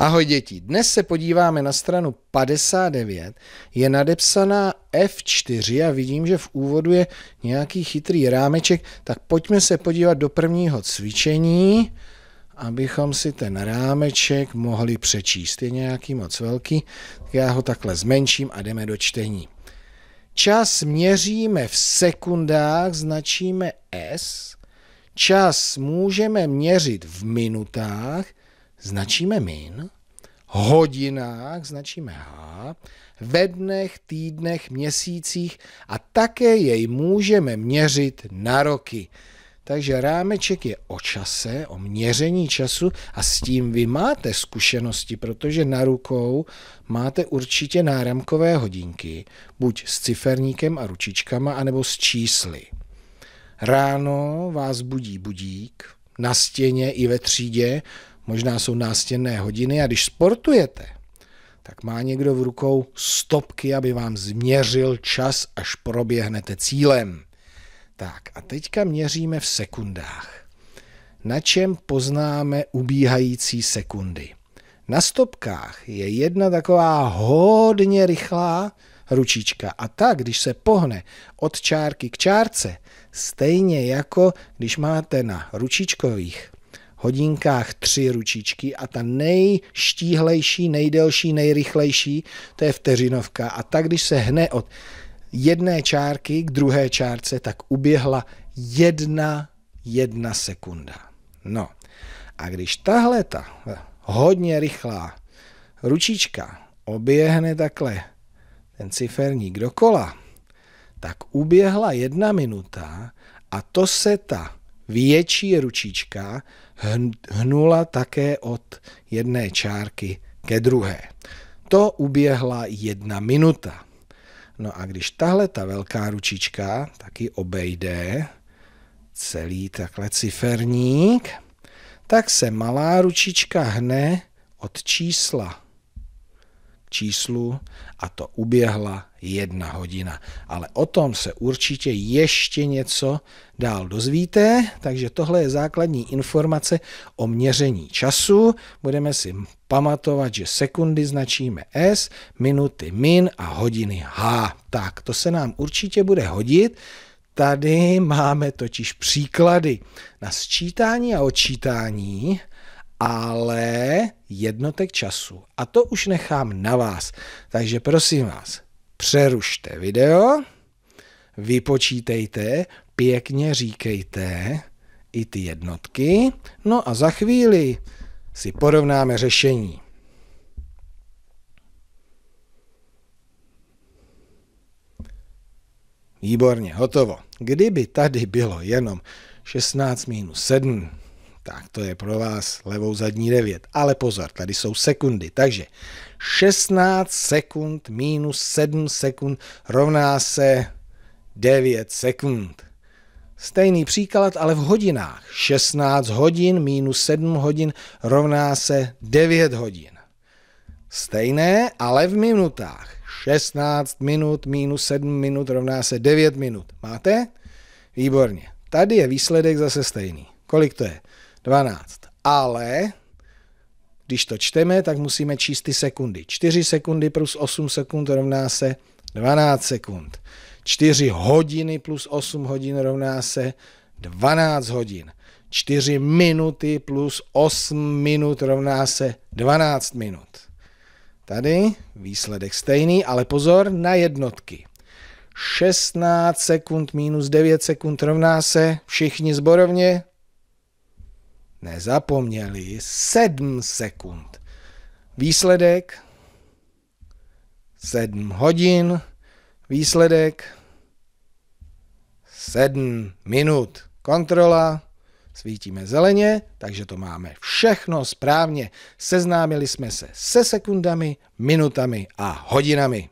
Ahoj děti, dnes se podíváme na stranu 59, je nadepsaná F4 a vidím, že v úvodu je nějaký chytrý rámeček, tak pojďme se podívat do prvního cvičení, abychom si ten rámeček mohli přečíst. Je nějaký moc velký, tak já ho takhle zmenším a jdeme do čtení. Čas měříme v sekundách, značíme S. Čas můžeme měřit v minutách, značíme min, hodinách značíme H, ve dnech, týdnech, měsících a také jej můžeme měřit na roky. Takže rámeček je o čase, o měření času a s tím vy máte zkušenosti, protože na rukou máte určitě náramkové hodinky, buď s ciferníkem a ručičkama, anebo s čísly. Ráno vás budí budík, na stěně i ve třídě možná jsou nástěnné hodiny a když sportujete, tak má někdo v rukou stopky, aby vám změřil čas, až proběhnete cílem. Tak a teďka měříme v sekundách. Na čem poznáme ubíhající sekundy? Na stopkách je jedna taková hodně rychlá ručička a tak, když se pohne od čárky k čárce, stejně jako když máte na ručičkových hodinkách tři ručičky a ta nejštíhlejší, nejdelší, nejrychlejší, to je vteřinovka. A tak, když se hne od jedné čárky k druhé čárce, tak uběhla jedna, jedna sekunda. No a když tahle ta hodně rychlá ručička oběhne takhle ten ciferník dokola, tak uběhla jedna minuta a to se ta větší ručička hnula také od jedné čárky ke druhé. To uběhla jedna minuta. No a když tahle ta velká ručička taky obejde celý takhle ciferník, tak se malá ručička hne od čísla číslu a to uběhla jedna hodina. Ale o tom se určitě ještě něco dál dozvíte, takže tohle je základní informace o měření času. Budeme si pamatovat, že sekundy značíme S, minuty min a hodiny H. Tak, to se nám určitě bude hodit. Tady máme totiž příklady na sčítání a odčítání ale jednotek času. A to už nechám na vás. Takže prosím vás, přerušte video, vypočítejte, pěkně říkejte i ty jednotky, no a za chvíli si porovnáme řešení. Výborně, hotovo. Kdyby tady bylo jenom 16 minus 7, tak to je pro vás levou zadní 9. Ale pozor, tady jsou sekundy. Takže 16 sekund minus 7 sekund rovná se 9 sekund. Stejný příklad, ale v hodinách. 16 hodin minus 7 hodin rovná se 9 hodin. Stejné, ale v minutách. 16 minut minus 7 minut rovná se 9 minut. Máte? Výborně. Tady je výsledek zase stejný. Kolik to je? 12. Ale když to čteme, tak musíme číst ty sekundy. 4 sekundy plus 8 sekund rovná se 12 sekund. 4 hodiny plus 8 hodin rovná se 12 hodin. 4 minuty plus 8 minut rovná se 12 minut. Tady výsledek stejný, ale pozor na jednotky. 16 sekund minus 9 sekund rovná se všichni zborovně nezapomněli 7 sekund. Výsledek 7 hodin, výsledek 7 minut. Kontrola, svítíme zeleně, takže to máme všechno správně. Seznámili jsme se se sekundami, minutami a hodinami.